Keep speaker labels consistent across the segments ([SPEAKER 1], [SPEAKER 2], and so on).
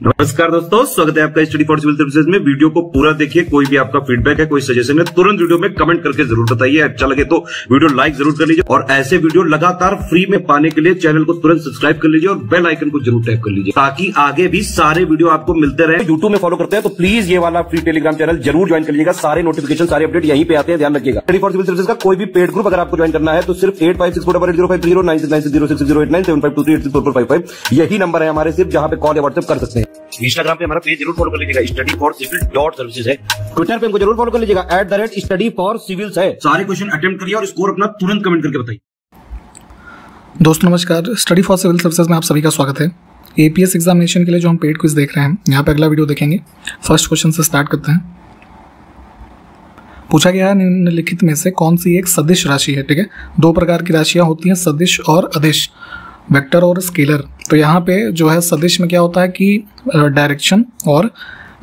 [SPEAKER 1] नमस्कार दोस्तों, स्वागत है आपका स्टडी फॉर सिविल सर्विसेज़ में। वीडियो को पूरा देखिए, कोई भी आपका फीडबैक है, कोई सजेशन है, तुरंत वीडियो में कमेंट करके ज़रूर बताइए। अच्छा लगे तो वीडियो लाइक ज़रूर कर लीजिए और ऐसे वीडियो लगातार फ्री में पाने के लिए चैनल को तुरंत सब्सक्राइब कर लीजिए और बेल आइकन को ज़रूर टैप कर लीजिए, ताकि आगे भी सारे वीडियो आपको मिलते रहे। यूट्यूब में फॉलो करते हैं तो प्लीज़ ये वाला फ्री टेलीग्राम चैनल ज़रूर ज्वाइन कर लीजिएगा। सारे नोटिफिकेशन सारे अपडेट यहीं पे आते हैं, ध्यान रखिएगा। स्टडी फॉर सिविल सर्विस का कोई भी पेड ग्रुप अगर आपको ज्वाइन करना है तो सिर्फ़ eight five six four double zero five zero nine six nine zero six zero eight nine seven five two three eight six four four five five यही नंबर है हमारे सिर्फ़, जहाँ पे कॉल या व्हाट्सएप कर सकते हैं। इंस्टाग्राम पे हमारा पेज ज़रूर फॉलो कर लीजिएगा। Study for civil dot services है। ट्विटर पे हमको ज़रूर फॉलो कर लीजिएगा। At the rate study for civils है। सारे क्वेश्चन अटेम्प्ट करिए और स्कोर अपना तुरंत कमेंट करके बताइए।
[SPEAKER 2] दोस्तों, नमस्कार। स्टडी फॉर सिविल सर्विसेज़ में आप सभी का स्वागत है। एपीएस एग्जामिनेशन के लिए जो हम पेड क्विज देख रहे हैं, यहाँ पे अगला वीडियो देखेंगे। फ़र्स्ट क्वेश्चन से स्टार्ट करते हैं। पूछा गया है निम्नलिखित में से कौन सी एक सदिश राशि है, ठीक है? दो प्रकार की राशियाँ होती हैं, सदिश और अदिश। वेक्टर और स्केलर। तो यहाँ पे जो है सदिश में क्या होता है कि डायरेक्शन और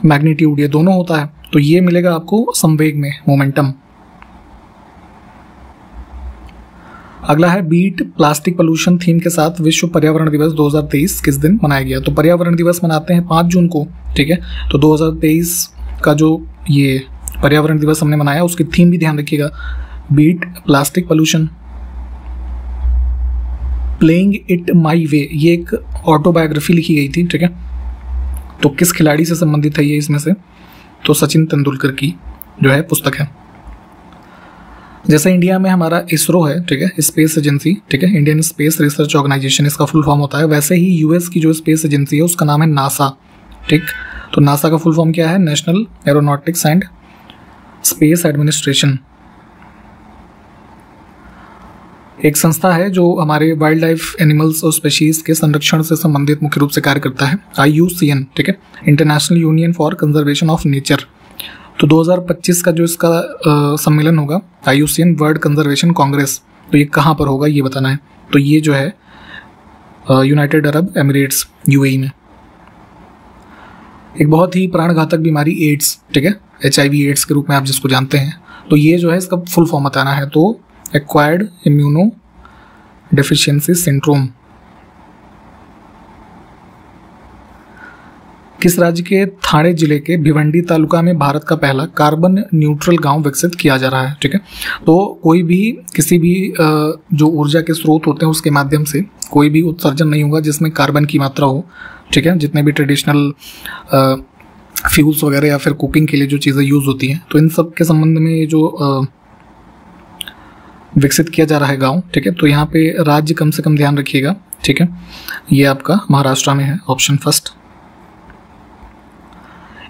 [SPEAKER 2] मैग्नीट्यूड ये दोनों होता है। तो ये मिलेगा आपको संवेग में मोमेंटम अगला है बीट प्लास्टिक पोल्यूशन थीम के साथ विश्व पर्यावरण दिवस 2023 किस दिन मनाया गया? तो पर्यावरण दिवस मनाते हैं पाँच जून को, ठीक है? तो 2023 का जो ये पर्यावरण दिवस हमने मनाया, उसकी थीम भी ध्यान रखिएगा। Beat plastic pollution playing it my way ये एक ऑटोबायोग्राफी लिखी गई थी, ठीक है? तो किस खिलाड़ी से संबंधित है ये इसमें से? तो सचिन तेंदुलकर की जो है पुस्तक है। जैसे इंडिया में हमारा इसरो है, ठीक है, स्पेस एजेंसी, ठीक है, इंडियन स्पेस रिसर्च ऑर्गेनाइजेशन, इसका फुल फॉर्म होता है। वैसे ही यूएस की जो स्पेस एजेंसी है, उसका नाम है नासा, ठीक? तो नासा का फुल फॉर्म क्या है? National Aeronautics and Space Administration. एक संस्था है जो हमारे वाइल्ड लाइफ एनिमल्स और स्पेशीज के संरक्षण से संबंधित मुख्य रूप से कार्य करता है आई यू ठीक है? International union for conservation of nature तो 2025 का जो इसका आ, सम्मेलन होगा I U C N world conservation congress तो ये कहाँ पर होगा ये बताना है। तो ये जो है यूनाइटेड अरब एमिरेट्स यूएई में। एक बहुत ही प्राणघातक बीमारी एड्स ठीक है? एचआईवी एड्स के रूप में आप जिसको जानते हैं। तो ये जो है इसका फुल फॉर्म बताना है। तो इम्यूनो डेफिशिएंसी सिंड्रोम किस राज्य के थाने ज़िले के भिवंडी तालुका में भारत का पहला कार्बन न्यूट्रल गाँव विकसित किया जा रहा है? ठीक है? तो कोई भी, किसी भी जो ऊर्जा के स्रोत होते हैं उसके माध्यम से कोई भी उत्सर्जन नहीं होगा जिसमें कार्बन की मात्रा हो। ठीक है? जितने भी ट्रेडिशनल फ्यूल्स वगैरह या फिर कुकिंग के लिए जो चीज़ें यूज़ होती हैं। तो इन सब के संबंध में ये जो विकसित किया जा रहा है गाँव, ठीक है? तो यहाँ पे राज्य कम से कम ध्यान रखिएगा, ठीक है? ये आपका महाराष्ट्र में है ऑप्शन फ़र्स्ट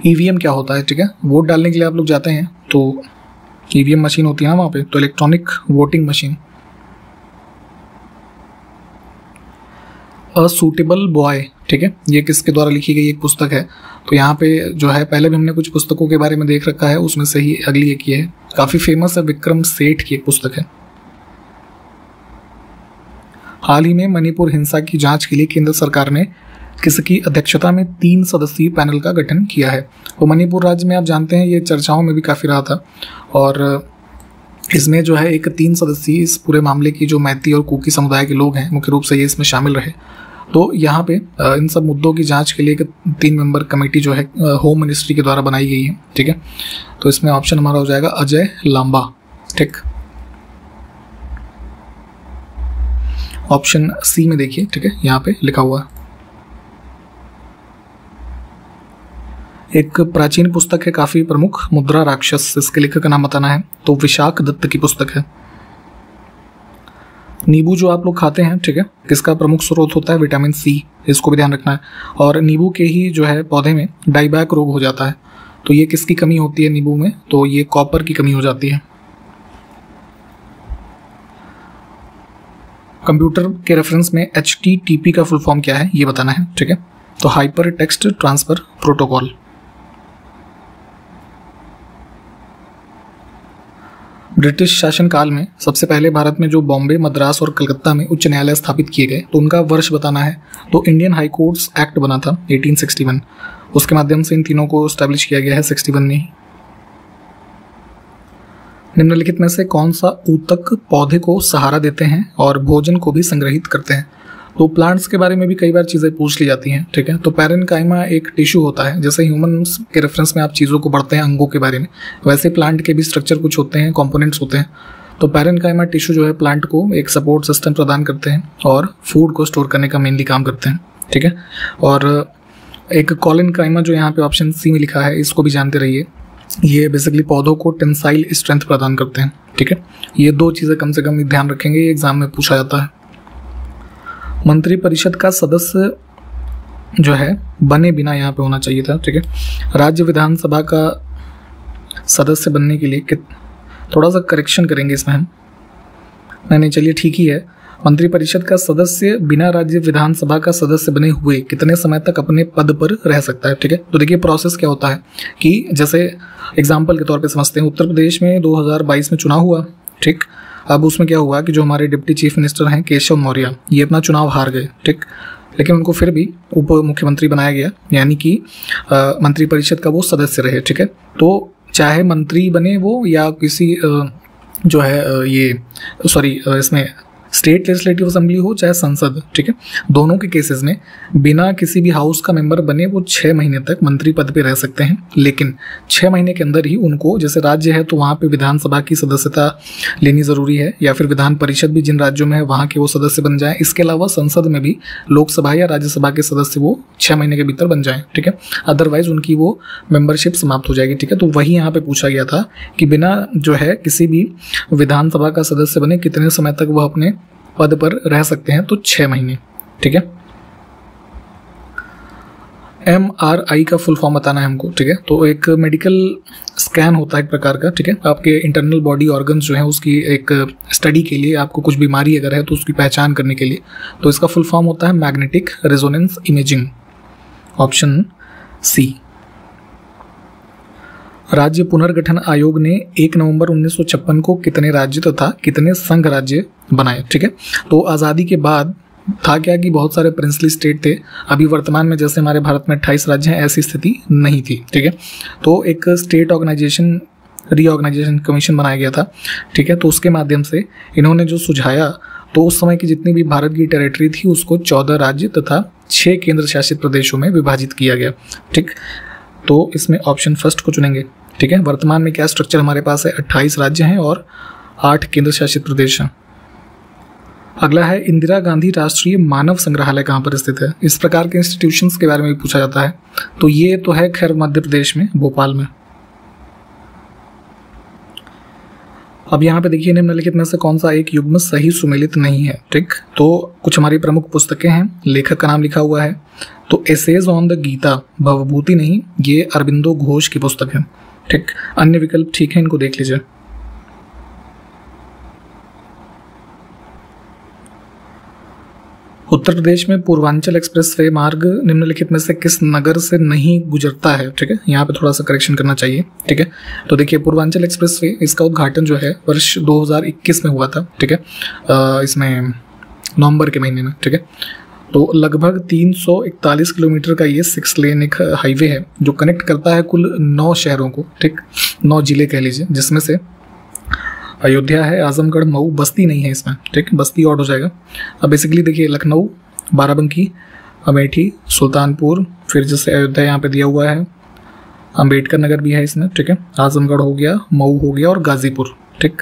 [SPEAKER 2] ईवीएम क्या होता है, ठीक है? वोट डालने के लिए आप लोग जाते हैं तो ईवीएम मशीन होती है ना वहाँ पे तो electronic voting machine a suitable boy ठीक है? ये किसके द्वारा लिखी गई एक पुस्तक है? तो यहाँ पे जो है, पहले भी हमने कुछ पुस्तकों के बारे में देख रखा है, उसमें से ही अगली एक ये है। काफ़ी फ़ेमस है विक्रम सेठ की एक पुस्तक है। हाल ही में मणिपुर हिंसा की जाँच के लिए केंद्र सरकार ने किसकी अध्यक्षता में तीन सदस्यीय पैनल का गठन किया है। तो मणिपुर राज्य में आप जानते हैं, ये चर्चाओं में भी काफ़ी रहा था और इसमें जो है एक तीन सदस्यीय इस पूरे मामले की जो मैती और कुकी समुदाय के लोग हैं, मुख्य रूप से ये इसमें शामिल रहे। तो यहाँ पे इन सब मुद्दों की जाँच के लिए एक तीन मेंबर कमेटी जो है होम मिनिस्ट्री के द्वारा बनाई गई है, ठीक है? तो इसमें ऑप्शन हमारा हो जाएगा अजय लांबा, ठीक? ऑप्शन सी में देखिए, ठीक है? यहाँ पे लिखा हुआ एक प्राचीन पुस्तक है, काफ़ी प्रमुख, मुद्रा राक्षस, इसके लेखक का नाम बताना है तो विशाख दत्त की पुस्तक है। नींबू जो आप लोग खाते हैं, ठीक है, किसका प्रमुख स्रोत होता है? विटामिन सी इसको भी ध्यान रखना है। और नींबू के ही जो है पौधे में डाइबैक रोग हो जाता है। तो ये किसकी कमी होती है नींबू में? तो ये कॉपर की कमी हो जाती है। कंप्यूटर के रेफरेंस में एचटीटीपी का फुल फॉर्म क्या है, ये बताना है, ठीक है? तो hyper text transfer protocol British शासन काल में सबसे पहले भारत में जो बॉम्बे मद्रास और कलकत्ता में उच्च न्यायालय स्थापित किए गए तो उनका वर्ष बताना है। तो इंडियन हाई कोर्ट्स एक्ट बना था 1861 उसके माध्यम से इन तीनों को स्टैब्लिश किया गया है 61 में निम्नलिखित में से कौन सा ऊतक पौधे को सहारा देते हैं और भोजन को भी संग्रहित करते हैं? तो प्लांट्स के बारे में भी कई बार चीज़ें पूछ ली जाती हैं, ठीक है? तो पैरन काइमा एक टिश्यू होता है, जैसे ह्यूमन के रेफरेंस में आप चीज़ों को पढ़ते हैं अंगों के बारे में, वैसे प्लांट के भी स्ट्रक्चर कुछ होते हैं कॉम्पोनेंट्स होते हैं। तो पैरन काइमा टिश्यू जो है प्लांट को एक सपोर्ट सिस्टम प्रदान करते हैं और फ़ूड को स्टोर करने का मेनली काम करते हैं, ठीक है? और एक कॉलिन काइमा जो यहाँ पे ऑप्शन सी में लिखा है, इसको भी जानते रहिए। ये बेसिकली पौधों को टेंसाइल स्ट्रेंथ प्रदान करते हैं, ठीक है? ये दो चीज़ें कम से कम ध्यान रखेंगे, ये एग्ज़ाम में पूछा जाता है। मंत्रिपरिषद का सदस्य जो है, बने बिना यहाँ पे होना चाहिए था, ठीक है? राज्य विधानसभा का सदस्य बनने के लिए थोड़ा सा करेक्शन करेंगे इसमें हम। नहीं नहीं, चलिए ठीक ही है। मंत्रिपरिषद का सदस्य बिना राज्य विधानसभा का सदस्य बने हुए कितने समय तक अपने पद पर रह सकता है? ठीक है? तो देखिए प्रोसेस क्या होता है कि जैसे एग्ज़ाम्पल के तौर पर समझते हैं उत्तर प्रदेश में 2022 में चुनाव हुआ ठीक? अब उसमें क्या हुआ कि जो हमारे डिप्टी चीफ मिनिस्टर हैं केशव मौर्य ये अपना चुनाव हार गए ठीक? लेकिन उनको फिर भी उप मुख्यमंत्री बनाया गया यानी कि मंत्रिपरिषद का वो सदस्य रहे ठीक है? तो चाहे मंत्री बने वो या किसी आ, जो है ये सॉरी इसमें स्टेट लेजिस्लेटिव असेंबली हो चाहे संसद, ठीक है? दोनों के केसेस में बिना किसी भी हाउस का मेंबर बने वो छः महीने तक मंत्री पद पे रह सकते हैं। लेकिन छः महीने के अंदर ही उनको, जैसे राज्य है तो वहाँ पे विधानसभा की सदस्यता लेनी ज़रूरी है, या फिर विधान परिषद भी जिन राज्यों में है, वहाँ के वो सदस्य बन जाए। इसके अलावा संसद में भी लोकसभा या राज्यसभा के सदस्य वो छः महीने के भीतर बन जाए, ठीक है? अदरवाइज़ उनकी वो मेंबरशिप समाप्त हो जाएगी, ठीक है? तो वही यहाँ पे पूछा गया था कि बिना जो है किसी भी विधानसभा का सदस्य बने, कितने समय तक वह अपने पद पर रह सकते हैं तो छः महीने, ठीक है? एम आर आई का फुल फॉर्म बताना है हमको, ठीक है? तो एक मेडिकल स्कैन होता है एक प्रकार का, ठीक है? आपके इंटरनल बॉडी ऑर्गन्स जो है, उसकी एक स्टडी के लिए आपको कुछ बीमारी अगर है तो उसकी पहचान करने के लिए। तो इसका फुल फॉर्म होता है magnetic resonance imaging option C राज्य पुनर्गठन आयोग ने 1 नवंबर 1956 को कितने राज्य तथा कितने संघ राज्य बनाए, ठीक है? तो आज़ादी के बाद था क्या कि बहुत सारे प्रिंसली स्टेट थे। अभी वर्तमान में जैसे हमारे भारत में अट्ठाईस राज्य हैं, ऐसी स्थिति नहीं थी, ठीक है? तो एक स्टेट ऑर्गेनाइजेशन रीऑर्गेनाइजेशन कमीशन बनाया गया था, ठीक है? तो उसके माध्यम से इन्होंने जो सुझाया तो उस समय की जितनी भी भारत की टेरिटरी थी, उसको चौदह राज्य तथा छः केंद्र शासित प्रदेशों में विभाजित किया गया, ठीक? तो इसमें ऑप्शन फ़र्स्ट को चुनेंगे, ठीक है? वर्तमान में क्या स्ट्रक्चर हमारे पास है? अट्ठाईस राज्य हैं और आठ केंद्र शासित प्रदेश हैं। अगला है इंदिरा गांधी राष्ट्रीय मानव संग्रहालय कहाँ पर स्थित है? इस प्रकार के इंस्टीट्यूशंस के बारे में भी पूछा जाता है। तो ये तो है खैर मध्य प्रदेश में, भोपाल में। अब यहाँ पे देखिए, निम्नलिखित में से कौन सा एक युग्म सही सुमेलित नहीं है, ठीक? तो कुछ हमारी प्रमुख पुस्तकें हैं, लेखक का नाम लिखा हुआ है। तो essays on the Gita, Bhavabhuti नहीं, ये अरविंदो घोष की पुस्तक है। ठीक? अन्य विकल्प ठीक है, इनको देख लीजिए। उत्तर प्रदेश में पूर्वांचल एक्सप्रेस वे मार्ग निम्नलिखित में से किस नगर से नहीं गुजरता है? ठीक है? यहाँ पे थोड़ा सा करेक्शन करना चाहिए। ठीक है? तो देखिए, पूर्वांचल एक्सप्रेस वे, इसका उद्घाटन जो है, वर्ष 2021 में हुआ था। ठीक है? इसमें नवंबर के महीने में। ठीक है? तो लगभग 341 किलोमीटर का ये सिक्स लेन एक हाईवे है, जो कनेक्ट करता है कुल नौ शहरों को, ठीक? नौ ज़िले कह लीजिए, जिसमें से अयोध्या है, आजमगढ़, मऊ, बस्ती नहीं है इसमें, ठीक? बस्ती और हो जाएगा। अब बेसिकली देखिए, लखनऊ, बाराबंकी, अमेठी, सुल्तानपुर, फिर जैसे अयोध्या यहाँ पे दिया हुआ है अंबेडकर नगर भी है इसमें, ठीक है? आजमगढ़ हो गया, मऊ हो गया और गाजीपुर, ठीक?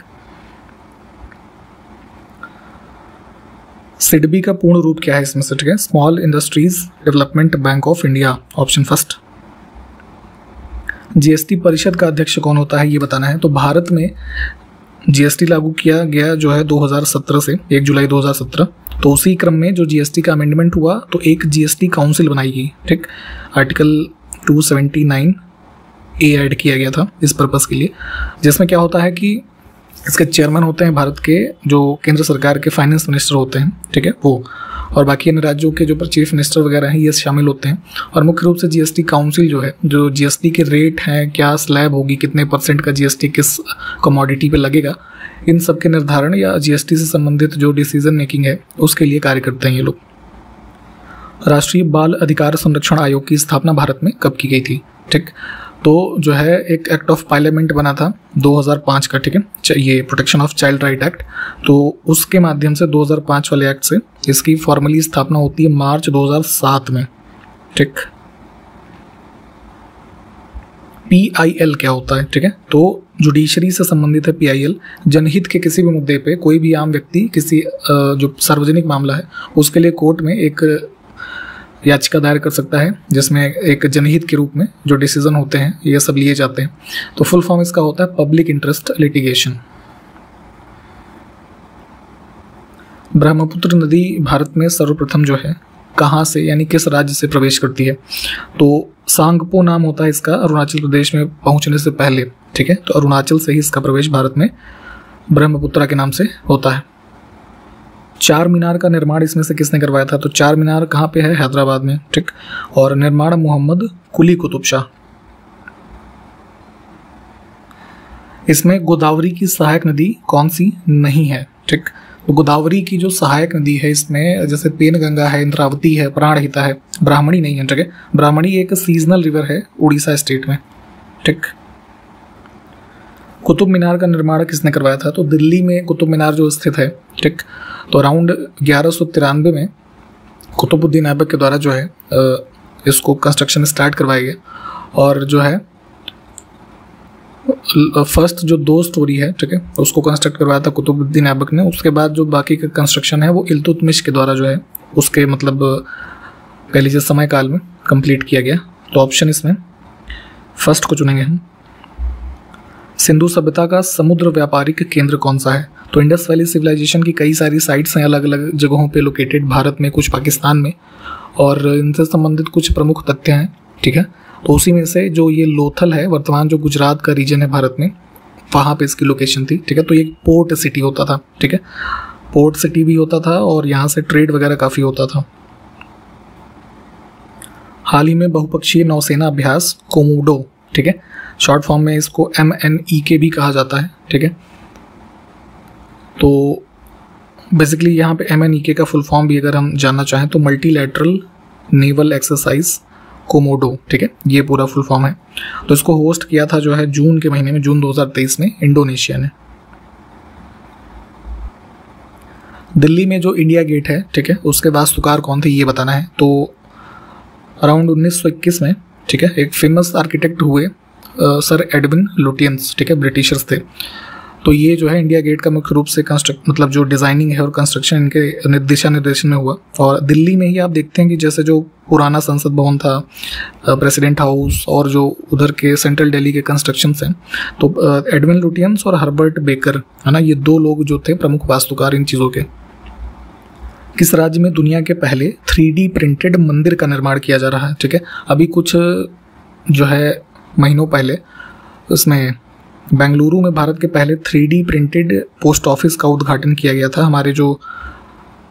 [SPEAKER 2] सिडबी का पूर्ण रूप क्या है इसमें से, ठीक है? Small industries development bank of India option first GST परिषद का अध्यक्ष कौन होता है, ये बताना है। तो भारत में जीएसटी लागू किया गया जो है 2017 से 1 जुलाई 2017 तो उसी क्रम में जो जीएसटी का अमेंडमेंट हुआ तो एक जीएसटी काउंसिल बनाई गई, ठीक? आर्टिकल 279 ए ऐड किया गया था इस पर्पज़ के लिए। जिसमें क्या होता है कि इसके चेयरमैन होते हैं भारत के, जो केंद्र सरकार के फाइनेंस मिनिस्टर होते हैं, ठीक है? वो। और बाकी अन्य राज्यों के जो चीफ मिनिस्टर वगैरह हैं, ये शामिल होते हैं। और मुख्य रूप से जीएसटी काउंसिल जो है, जो जीएसटी के रेट हैं, क्या स्लैब होगी, कितने परसेंट का जीएसटी किस कमोडिटी पे लगेगा, इन सब के निर्धारण या जीएसटी से संबंधित जो डिसीज़न मेकिंग है, उसके लिए कार्य करते हैं ये लोग। राष्ट्रीय बाल अधिकार संरक्षण आयोग की स्थापना भारत में कब की गई थी, ठीक? तो जो है एक एक्ट ऑफ़ पार्लियामेंट बना था 2005 का, ठीक है? ये protection of child right act तो उसके माध्यम से 2005 वाले एक्ट से इसकी फॉर्मली स्थापना होती है मार्च 2007 में, ठीक? पी आई एल क्या होता है, ठीक है? तो जुडिशरी से संबंधित है पी आई एल जनहित के किसी भी मुद्दे पे कोई भी आम व्यक्ति, किसी जो सार्वजनिक मामला है, उसके लिए कोर्ट में एक याचिका दायर कर सकता है, जिसमें एक जनहित के रूप में जो डिसीज़न होते हैं, ये सब लिए जाते हैं। तो फुल फॉर्म इसका होता है पब्लिक इंटरेस्ट लिटिगेशन ब्रह्मपुत्र नदी भारत में सर्वप्रथम जो है, कहाँ से यानी किस राज्य से प्रवेश करती है? तो सांगपो नाम होता है इसका, अरुणाचल प्रदेश में पहुँचने से पहले, ठीक है? तो अरुणाचल से ही इसका प्रवेश भारत में ब्रह्मपुत्रा के नाम से होता है। चार मीनार का निर्माण इसमें से किसने करवाया था? तो चार मीनार कहाँ पे है? हैदराबाद में, ठीक? और निर्माण मोहम्मद कुली कुतुब शाह। इसमें गोदावरी की सहायक नदी कौन सी? नहीं है, ठीक? तो गोदावरी की जो सहायक नदी है इसमें, जैसे पेन गंगा है, इंद्रावती है, प्राणहिता है, ब्राह्मणी नहीं है, ठीक है? ब्राह्मणी एक सीजनल रिवर है, उड़ीसा स्टेट में, ठीक? कुतुब मीनार का निर्माण किसने करवाया था? तो दिल्ली में कुतुब मीनार जो स्थित है, ठीक? तो अराउंड ग्यारह सौ तिरानवे में कुतुबुद्दीन ऐबक के द्वारा जो है इसको कंस्ट्रक्शन स्टार्ट करवाया गया और जो है फ़र्स्ट जो दो स्टोरी है, ठीक है, उसको कंस्ट्रक्ट करवाया था कुतुबुद्दीन ऐबक ने। उसके बाद जो बाकी का कंस्ट्रक्शन है, वो इल्तुतमिश के द्वारा जो है, उसके मतलब कह लीजिए समय काल में कंप्लीट किया गया। तो ऑप्शन इसमें फ़र्स्ट को चुनेंगे हम। सिंधु सभ्यता का समुद्र व्यापारिक केंद्र कौन सा है? तो इंडस वैली सिविलाइजेशन की कई सारी साइट्स हैं अलग अलग जगहों पे लोकेटेड भारत में, कुछ पाकिस्तान में, और इनसे संबंधित कुछ प्रमुख तथ्य हैं, ठीक है? तो उसी में से जो ये लोथल है, वर्तमान जो गुजरात का रीजन है भारत में, वहाँ पे इसकी लोकेशन थी, ठीक है? तो ये पोर्ट सिटी होता था, ठीक है? पोर्ट सिटी भी होता था और यहाँ से ट्रेड वगैरह काफ़ी होता था। हाल ही में बहुपक्षीय नौसेना अभ्यास, कोमोडो ठीक है? शॉर्ट फॉर्म में इसको एम एन ई के भी कहा जाता है, ठीक है? तो बेसिकली यहाँ पे एम एन ई के का फुल फॉर्म भी अगर हम जानना चाहें तो मल्टीलैटरल नेवल एक्सरसाइज कोमोडो ठीक है? ये पूरा फुल फॉर्म है। तो इसको होस्ट किया था जो है जून के महीने में, जून 2023 में इंडोनेशिया ने। दिल्ली में जो इंडिया गेट है, ठीक है? उसके वास्तुकार कौन थे ये बताना है। तो अराउंड 1921 में ठीक है? एक फ़ेमस आर्किटेक्ट हुए सर एडविन लुटियंस, ठीक है? ब्रिटिशर्स थे। तो ये जो है, इंडिया गेट का मुख्य रूप से कंस्ट्रक्ट मतलब जो डिज़ाइनिंग है और कंस्ट्रक्शन इनके निर्देशा निर्देशन में हुआ। और दिल्ली में ही आप देखते हैं कि जैसे जो पुराना संसद भवन था प्रेसिडेंट हाउस और जो उधर के सेंट्रल दिल्ली के कंस्ट्रक्शन हैं तो एडविन लुटियंस और हर्बर्ट बेकर, है ना? ये दो लोग जो थे, प्रमुख वास्तुकार इन चीज़ों के। किस राज्य में दुनिया के पहले थ्री प्रिंटेड मंदिर का निर्माण किया जा रहा है, ठीक है? अभी कुछ, जो है, महीनों पहले, उसमें बेंगलुरु में भारत के पहले थ्री प्रिंटेड पोस्ट ऑफ़िस का उद्घाटन किया गया था। हमारे जो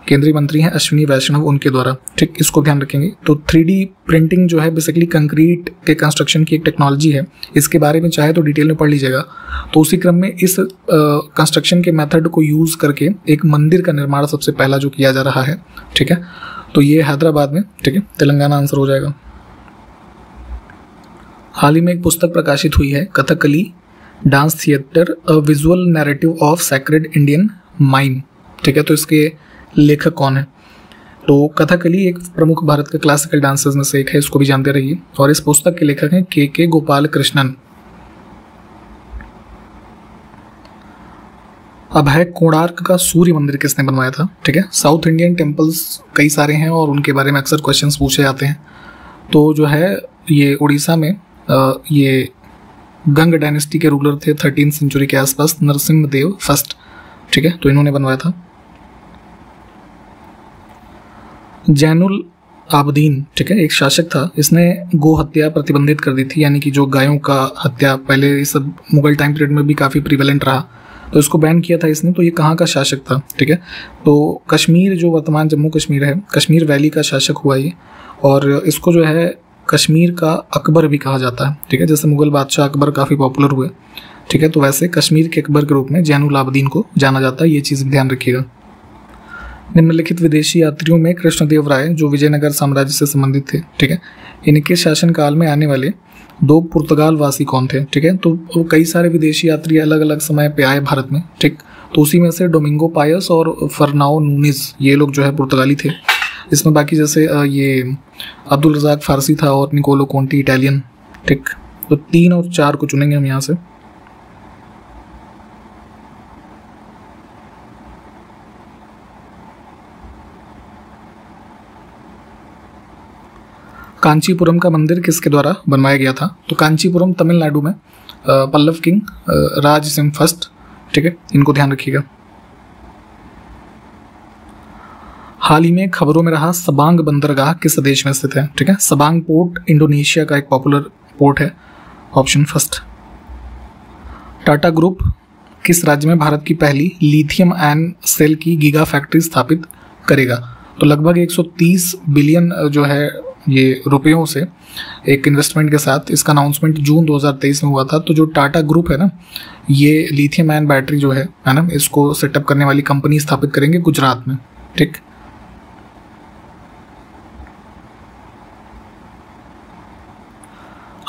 [SPEAKER 2] केंद्रीय मंत्री हैं अश्विनी, वैष्णव, उनके द्वारा। ठीक, इसको ध्यान रखेंगे। तो थ्री प्रिंटिंग जो है बेसिकली कंक्रीट के कंस्ट्रक्शन की एक टेक्नोलॉजी है। इसके बारे में चाहे तो डिटेल में पढ़ लीजिएगा। तो उसी क्रम में इस कंस्ट्रक्शन के मेथड को यूज़ करके एक मंदिर का निर्माण सबसे पहला जो किया जा रहा है। ठीक है? तो ये हैदराबाद में। ठीक है? तेलंगाना आंसर हो जाएगा। हाल ही में एक पुस्तक प्रकाशित हुई है, Kathakali dance theatre a visual narrative of sacred Indian mime ठीक है? तो इसके लेखक कौन है? तो कथकली एक प्रमुख भारत के क्लासिकल डांसर्स में से एक है, इसको भी जानते रहिए। और इस पुस्तक के लेखक हैं के के गोपाल कृष्णन अब है कोणार्क का सूर्य मंदिर किसने बनवाया था? ठीक है साउथ इंडियन टेम्पल्स कई सारे हैं और उनके बारे में अक्सर क्वेश्चन पूछे जाते हैं। तो जो है, ये उड़ीसा में ये गंग डायनेस्टी के रूलर थे थर्टीन सेंचुरी के आसपास नरसिम्ह देव फ़र्स्ट ठीक है तो इन्होंने बनवाया था। जैनुल आबदीन, ठीक है, एक शासक था, इसने गो हत्या प्रतिबंधित कर दी थी, यानी कि जो गायों का हत्या पहले सब मुगल टाइम पीरियड में भी काफ़ी प्रिवेलेंट रहा तो इसको बैन किया था इसने तो ये कहाँ का शासक था, ठीक है? तो कश्मीर जो वर्तमान जम्मू कश्मीर है, कश्मीर वैली का शासक हुआ ये, और इसको जो है कश्मीर का अकबर भी कहा जाता है, ठीक है? जैसे मुगल बादशाह अकबर काफ़ी पॉपुलर हुए, ठीक है? तो वैसे कश्मीर के अकबर के रूप में जैनुल आबदीन को जाना जाता है, ये चीज़ ध्यान रखिएगा। निम्नलिखित विदेशी यात्रियों में कृष्णदेव राय, जो विजयनगर साम्राज्य से संबंधित थे, ठीक है? इनके शासनकाल में आने वाले दो पुर्तगाल वासी कौन थे, ठीक है? तो कई सारे विदेशी यात्री अलग अलग समय पे आए भारत में, ठीक? तो उसी में से डोमिंगो पायस और फरनाओ नूनिज, ये लोग जो है पुर्तगाली थे। इसमें बाकी जैसे ये अब्दुल रजाक फारसी था और निकोलो कोंटी इटालियन, ठीक? तो तीन और चार को चुनेंगे हम यहाँ से। कांचीपुरम का मंदिर किसके द्वारा बनवाया गया था? तो कांचीपुरम तमिलनाडु में पल्लव किंग राज सिंह फ़र्स्ट, ठीक है? इनको ध्यान रखिएगा। हाल ही में खबरों में रहा सबांग बंदरगाह किस देश में स्थित है, ठीक है? सबांग पोर्ट, इंडोनेशिया का एक पॉपुलर पोर्ट है, ऑप्शन फ़र्स्ट। टाटा ग्रुप, किस राज्य में भारत की पहली लिथियम एन सेल की गीगा फैक्ट्री स्थापित करेगा? तो लगभग 130 बिलियन जो है ये रुपयों से एक इन्वेस्टमेंट के साथ इसका अनाउंसमेंट जून 2023 में हुआ था। तो जो टाटा ग्रुप है ना, ये लिथियम आयन बैटरी जो है है ना, इसको सेटअप करने वाली कंपनी स्थापित करेंगे गुजरात में, ठीक?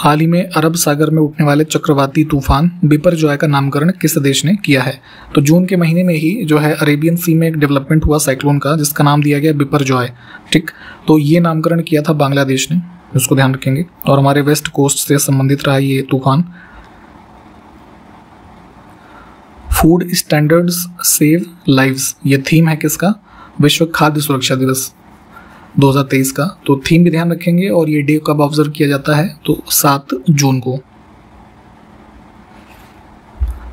[SPEAKER 2] हाल ही में अरब सागर में उठने वाले चक्रवाती तूफ़ान बिपर जॉय का नामकरण किस देश ने किया है? तो जून के महीने में ही जो है अरेबियन सी में एक डेवलपमेंट हुआ साइक्लोन का, जिसका नाम दिया गया बिपर जॉय। ठीक? तो ये नामकरण किया था बांग्लादेश ने, उसको ध्यान रखेंगे। और हमारे वेस्ट कोस्ट से संबंधित रहा ये तूफ़ान। फ़ूड स्टैंडर्ड्स सेव लाइव्स, ये थीम है किसका? विश्व खाद्य सुरक्षा दिवस। 2023 का। तो थीम भी ध्यान रखेंगे और ये डे कब ऑब्ज़र्व किया जाता है? तो सात जून को।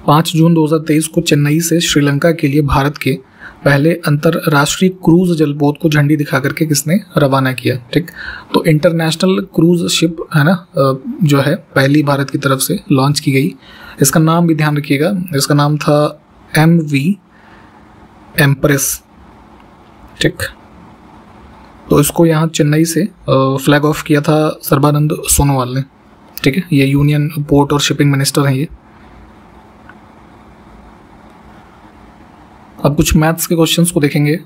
[SPEAKER 2] पाँच जून 2023 को चेन्नई से श्रीलंका के लिए भारत के पहले अंतरराष्ट्रीय क्रूज जलपोत को झंडी दिखा करके किसने रवाना किया, ठीक? तो इंटरनेशनल क्रूज शिप है ना? जो है, पहली भारत की तरफ़ से लॉन्च की गई। इसका नाम भी ध्यान रखिएगा। इसका नाम था एम वी एम्प्रेस ठीक? तो इसको यहाँ चेन्नई से फ्लैग ऑफ़ किया था सर्बानंद सोनोवाल ने। ठीक है? ये यूनियन पोर्ट और शिपिंग मिनिस्टर हैं ये। अब कुछ मैथ्स के क्वेश्चंस को देखेंगे।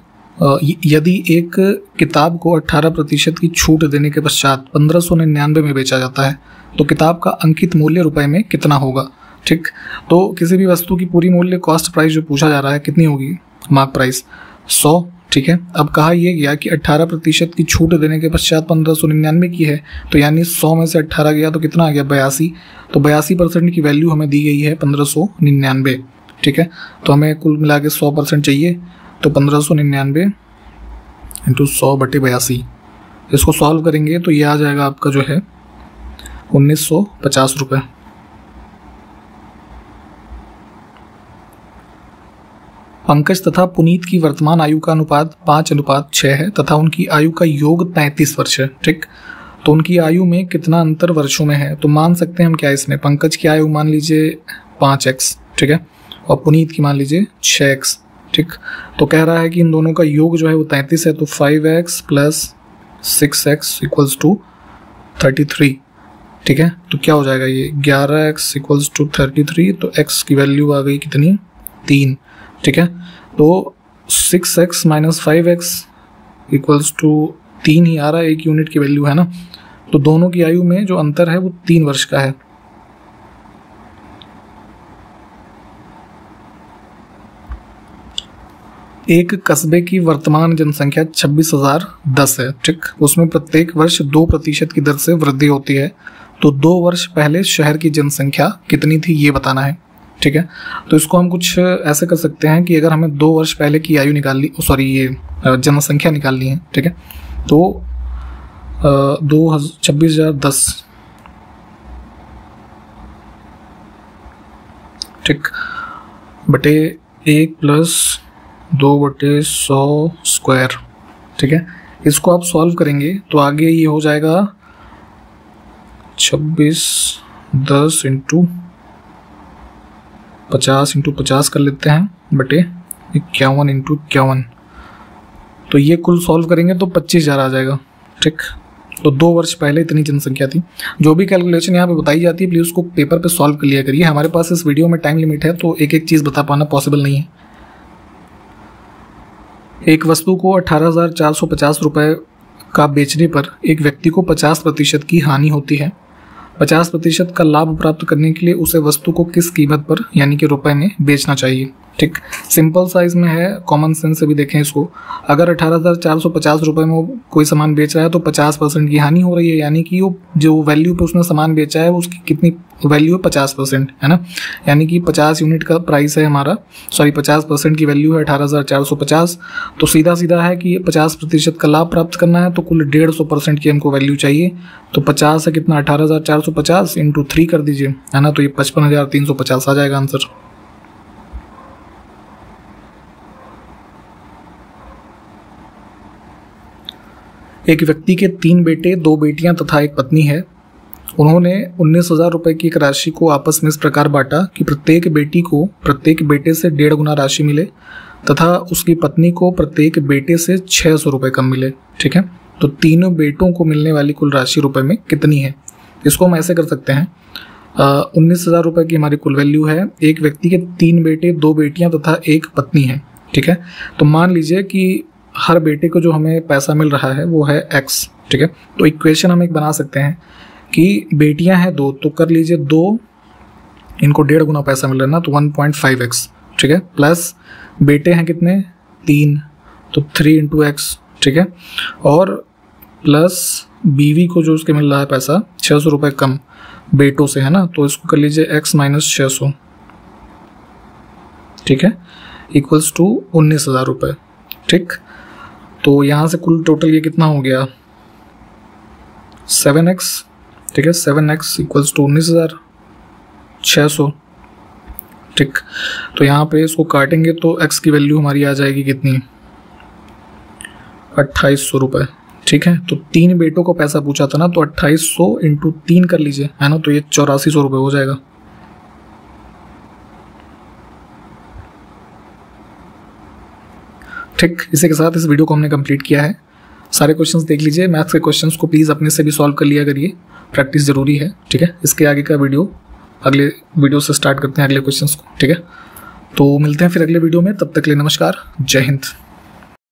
[SPEAKER 2] यदि एक किताब को 18 प्रतिशत की छूट देने के पश्चात पंद्रह सौ निन्यानवे में बेचा जाता है तो किताब का अंकित मूल्य रुपए में कितना होगा? ठीक? तो किसी भी वस्तु की पूरी मूल्य कॉस्ट प्राइस जो पूछा जा रहा है, कितनी होगी? मार्क प्राइस सौ ठीक है? अब कहा यह गया कि 18 प्रतिशत की छूट देने के पश्चात पंद्रह सौ निन्यानवे की है तो यानी 100 में से 18 गया तो कितना आ गया? बयासी। तो बयासी परसेंट की वैल्यू हमें दी गई है पंद्रह सौ निन्यानवे, ठीक है? तो हमें कुल मिला के सौ परसेंट चाहिए तो पंद्रह सौ निन्यानवे इंटू सौ बटे बयासी। इसको सॉल्व करेंगे तो ये आ जाएगा आपका जो है उन्नीस सौ पचास रुपये पंकज तथा पुनीत की वर्तमान आयु का अनुपात पाँच अनुपात छः है तथा उनकी आयु का योग तैंतीस वर्ष है, ठीक? तो उनकी आयु में कितना अंतर वर्षों में है? तो मान सकते हैं हम क्या इसमें? पंकज की आयु मान लीजिए पाँच एक्स ठीक है? और पुनीत की मान लीजिए छः एक्स ठीक? तो कह रहा है कि इन दोनों का योग जो है वो तैंतीस है तो five x plus six x equals to thirty three ठीक है? तो क्या हो जाएगा ये? ग्यारह x equals to thirty three तो एक्स की वैल्यू आ गई कितनी? तीन। ठीक है? तो six x minus five x equals to तीन ही आ रहा है, एक यूनिट की वैल्यू है ना? तो दोनों की आयु में जो अंतर है वो तीन वर्ष का है। एक कस्बे की वर्तमान जनसंख्या छब्बीस हज़ार दस है, ठीक? उसमें प्रत्येक वर्ष दो प्रतिशत की दर से वृद्धि होती है। तो दो वर्ष पहले शहर की जनसंख्या कितनी थी, ये बताना है। ठीक है? तो इसको हम कुछ ऐसे कर सकते हैं कि अगर हमें दो वर्ष पहले की आयु निकालनी सॉरी ये जनसंख्या निकालनी है, ठीक है? तो दो छब्बीस हज़ार दस। ठीक? बटे एक प्लस दो बटे सौ स्क्वायर, ठीक है? इसको आप सॉल्व करेंगे तो आगे ये हो जाएगा छब्बीस दस इंटू पचास इंटू पचास कर लेते हैं बटे इक्यावन इंटू इक्यावन। तो ये कुल सॉल्व करेंगे तो पच्चीस हज़ार आ जाएगा, ठीक? तो दो वर्ष पहले इतनी जनसंख्या थी। जो भी कैलकुलेशन यहाँ पे बताई जाती है प्लीज़ उसको पेपर पे सॉल्व कर लिया करिए। हमारे पास इस वीडियो में टाइम लिमिट है तो एक एक चीज़ बता पाना पॉसिबल नहीं है। एक वस्तु को अठारह हज़ार चार सौ पचास का बेचने पर एक व्यक्ति को 50 प्रतिशत की हानि होती है। 50 प्रतिशत का लाभ प्राप्त करने के लिए उसे वस्तु को किस कीमत पर, यानी कि रुपए में बेचना चाहिए? ठीक? सिंपल साइज़ में है कॉमन सेंस से भी देखें इसको। अगर अठारह हज़ार चार सौ पचास में वो कोई सामान बेच रहा है तो पचास परसेंट की हानि हो रही है। यानी कि वो जो वैल्यू पे उसने सामान बेचा है उसकी कितनी वैल्यू है? पचास परसेंट, है ना? यानी कि पचास यूनिट का प्राइस है हमारा। सॉरी पचास परसेंट की वैल्यू है अठारह हज़ार चार सौ पचास। तो सीधा सीधा है कि पचास प्रतिशत का लाभ प्राप्त करना है तो कुल डेढ़ सौ परसेंट की हमको वैल्यू चाहिए। तो पचास है कितना? अठारह हज़ार चार सौ पचास इंटू थ्री कर दीजिए, है ना? तो ये पचपन हज़ार तीन सौ पचास आ जाएगा आंसर। एक व्यक्ति के तीन बेटे, दो बेटियाँ तथा एक पत्नी है। उन्होंने उन्नीस हज़ार रुपए की एक राशि को आपस में इस प्रकार बांटा कि प्रत्येक बेटी को प्रत्येक बेटे से डेढ़ गुना राशि मिले तथा उसकी पत्नी को प्रत्येक बेटे से छः सौ रुपये कम मिले, ठीक है? तो तीनों बेटों को मिलने वाली कुल राशि रुपए में कितनी है? इसको हम ऐसे कर सकते हैं। उन्नीस हज़ार रुपये की हमारी कुल वैल्यू है। एक व्यक्ति के तीन बेटे, दो बेटियाँ तथा एक पत्नी है, ठीक है? तो मान लीजिए कि हर बेटे को जो हमें पैसा मिल रहा है, वो है एक्स ठीक है? तो इक्वेशन हम एक बना सकते हैं कि बेटियाँ हैं दो तो कर लीजिए दो, इनको डेढ़ गुना पैसा मिल रहा है ना तो वन पॉइंट फाइव एक्स ठीक है? प्लस बेटे हैं कितने? तीन तो थ्री इंटू एक्स ठीक है? और प्लस बीवी को जो उसके मिल रहा है पैसा छः सौ रुपये कम बेटों से, है ना? तो इसको कर लीजिए एक्स माइनस छः सौ, ठीक है? इक्वल्स टू उन्नीस हज़ार रुपये ठीक? तो यहाँ से कुल टोटल ये कितना हो गया? सेवन एक्स ठीक है सेवन एक्स इक्वल्स टू उन्नीस हज़ार छः सौ। ठीक तो यहाँ पे इसको काटेंगे तो एक्स की वैल्यू हमारी आ जाएगी कितनी? अट्ठाईस सौ रुपये ठीक है तो तीन बेटों को पैसा पूछा था ना तो अट्ठाईस सौ इंटू तीन कर लीजिए, है ना? तो ये चौरासी सौ रुपये हो जाएगा। ठीक, इसी के साथ इस वीडियो को हमने कंप्लीट किया है। सारे क्वेश्चंस देख लीजिए मैथ्स के क्वेश्चंस को प्लीज़ अपने से भी सॉल्व कर लिया करिए। प्रैक्टिस ज़रूरी है, ठीक है? इसके आगे का वीडियो अगले वीडियो से स्टार्ट करते हैं अगले क्वेश्चंस को, ठीक है? तो मिलते हैं फिर अगले वीडियो में, तब तक के लिए नमस्कार, जय हिंद।